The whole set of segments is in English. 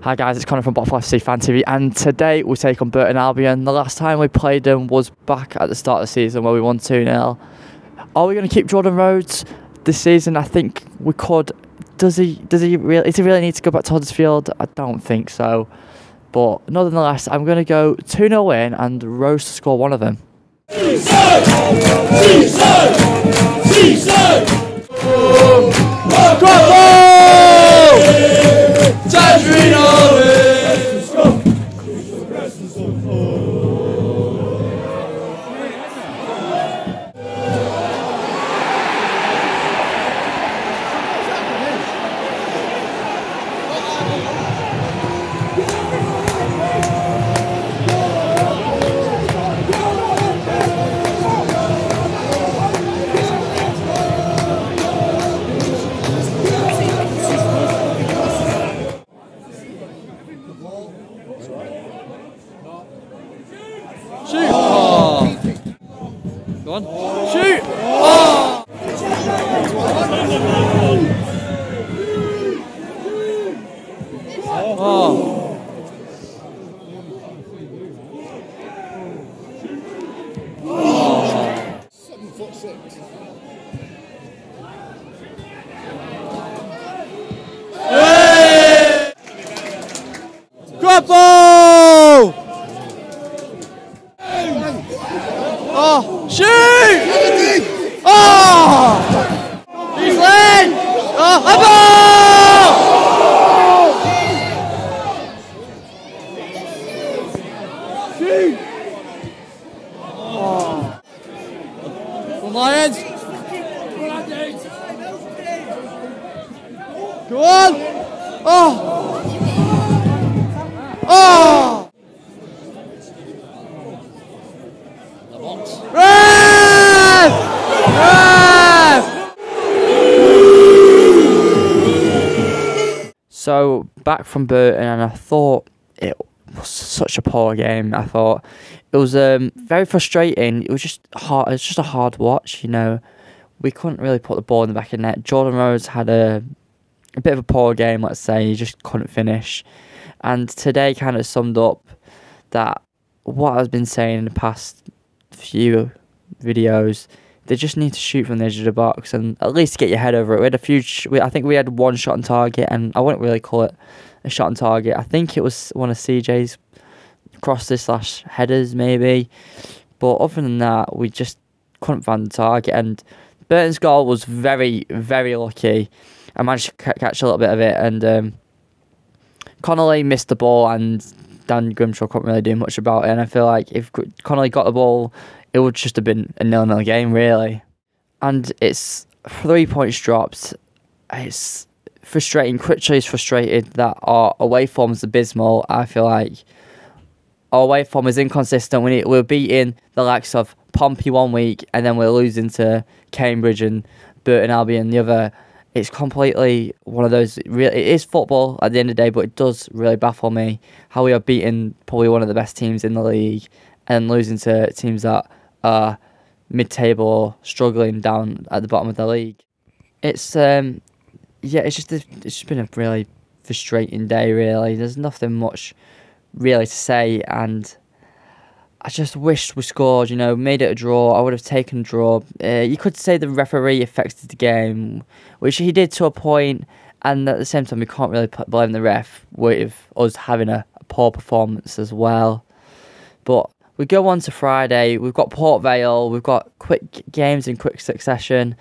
Hi guys, it's Connor from Blackpool FC Fan TV, and today we take on Burton Albion. The last time we played them was back at the start of the season where we won 2 0. Are we going to keep Jordan Rhodes this season? I think we could. Does he? Does he really? Does he really need to go back to Huddersfield? I don't think so. But nonetheless, I'm going to go 2 0 in and Rhodes to score one of them. Shoot! Oh. Go on. Shoot! Oh! Oh. Seven foot six. Grab! Oh, shoot! Oh! He's led! Oh, a ball! Shoot! Oh. Come Lions! Go on! Oh! Rev! Rev! So back from Burton, and I thought it was such a poor game. I thought it was um, very frustrating. It was just hard. It was just a hard watch. You know, we couldn't really put the ball in the back of the net. Jordan Rhodes had a a bit of a poor game. Let's say he just couldn't finish. And today kind of summed up that what I've been saying in the past few videos, they just need to shoot from the edge of the box and at least get your head over it. We had a few, we, I think we had one shot on target, and I wouldn't really call it a shot on target. I think it was one of CJ's crosses slash headers, maybe. But other than that, we just couldn't find the target. And Burton's goal was very, very lucky. I managed to ca- catch a little bit of it, and um, Connolly missed the ball, and Dan Grimshaw couldn't really do much about it. And I feel like if Connolly got the ball, it would just have been a nil-nil game, really. And it's three points dropped. It's frustrating. Critchley is frustrated that our away form is abysmal. I feel like our away form is inconsistent. We need, we're beating the likes of Pompey one week, and then we're losing to Cambridge and Burton Albion the other. It's completely one of those. Really, it is football at the end of the day, but it does really baffle me how we are beating probably one of the best teams in the league and losing to teams that are mid-table or struggling down at the bottom of the league. It's um, yeah, it's just a, it's just been a really frustrating day. Really, there's nothing much really to say, and I just wished we scored. You know, made it a draw. I would have taken a draw. Uh, you could say the referee affected the game, which he did to a point, and at the same time, we can't really blame the ref with us having a, a poor performance as well. But we go on to Friday. We've got Port Vale. We've got quick games in quick succession,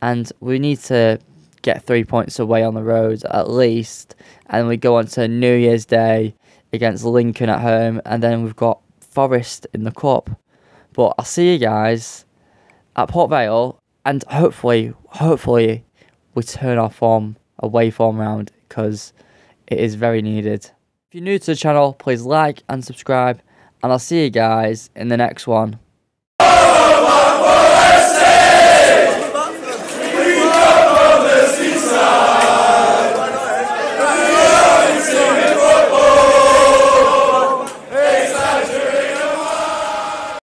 and we need to get three points away on the road at least. And we go on to New Year's Day against Lincoln at home, and then we've got Forest in the cup. But I'll see you guys at Port Vale, and hopefully, hopefully, we turn our form away form round because it is very needed. If you're new to the channel, please like and subscribe, and I'll see you guys in the next one.